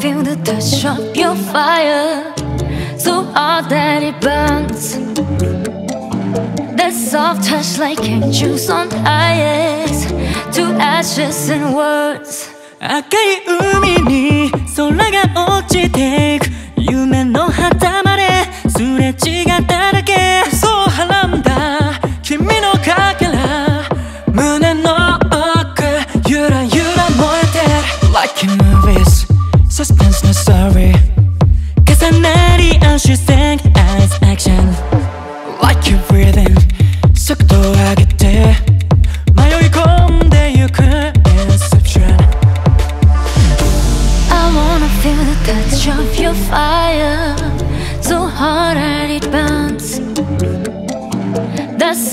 feel the touch of your fire So hot that it burns That soft touch like cane juice on ice To ashes and words 赤い海に空が落ちていく夢の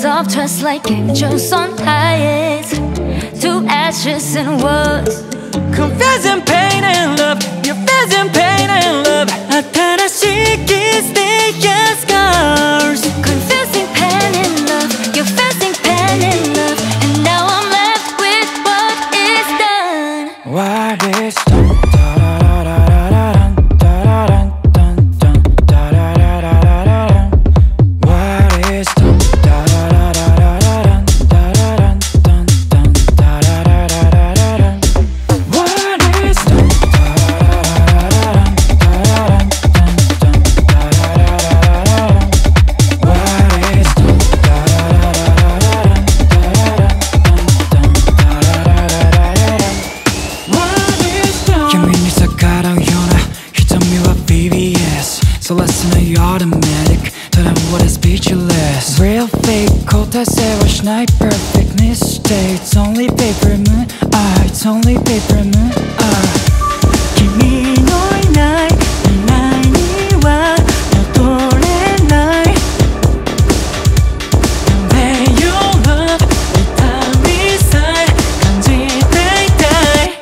Soft touch like angels on ice To ashes and words. Confessing pain and love. You're facing pain 答えせはしない perfect mistake It's only paper moon ah It's only paper moon ah 君のいない未来には戻れない The way you look 痛みさえ感じていたい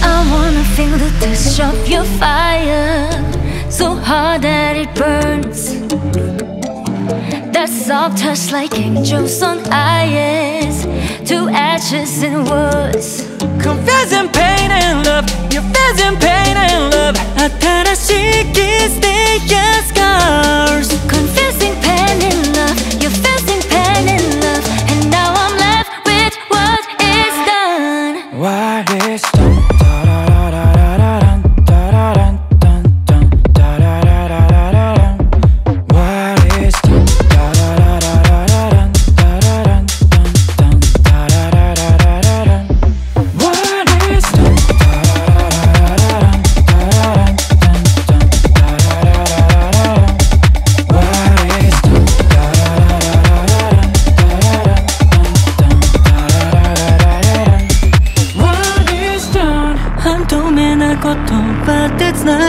I wanna feel the touch of your fire So hot that it burns That soft touch like angels on eyes To ashes and words Confessing pain and love. You're facing pain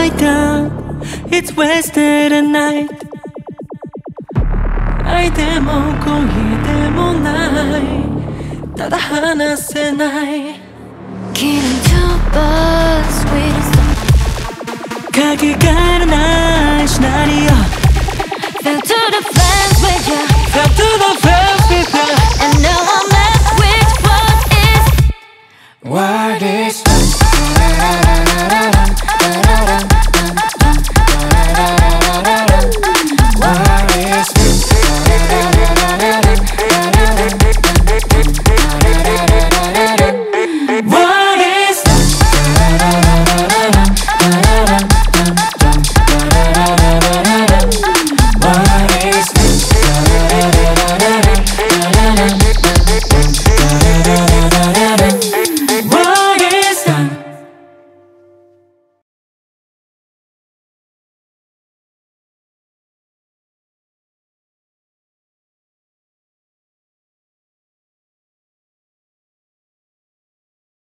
upside down. It's wasted at night. I demo 거의 demo night. 따다 하나 세 night. 길은 두 bus with 가게 가는 날 시나리오 Fell to the flames with ya Fell to the flames